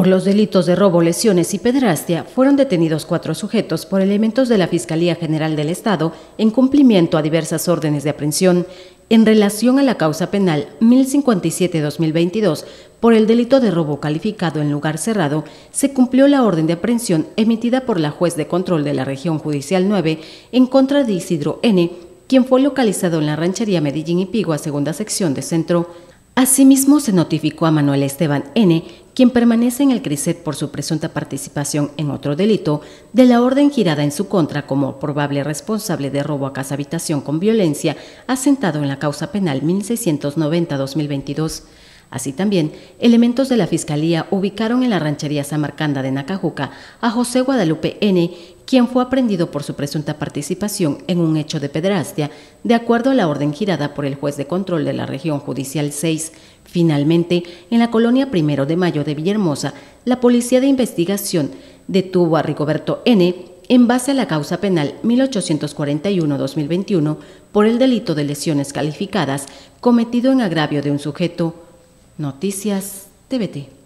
Por los delitos de robo, lesiones y pedrastia fueron detenidos cuatro sujetos por elementos de la Fiscalía General del Estado en cumplimiento a diversas órdenes de aprehensión en relación a la causa penal 1057-2022 por el delito de robo calificado en lugar cerrado, se cumplió la orden de aprehensión emitida por la juez de control de la región judicial 9 en contra de Isidro N., quien fue localizado en la ranchería Medellín y Pigua, segunda sección de centro. Asimismo, se notificó a Manuel Esteban N., quien permanece en el CRISET por su presunta participación en otro delito, de la orden girada en su contra como probable responsable de robo a casa habitación con violencia, asentado en la causa penal 1690-2022. Así también, elementos de la Fiscalía ubicaron en la ranchería Samarcanda de Nacajuca a José Guadalupe N., quien fue aprendido por su presunta participación en un hecho de pedrastia, de acuerdo a la orden girada por el juez de control de la región judicial 6. Finalmente, en la colonia Primero de Mayo de Villahermosa, la Policía de Investigación detuvo a Rigoberto N., en base a la causa penal 1841-2021 por el delito de lesiones calificadas cometido en agravio de un sujeto. Noticias TVT.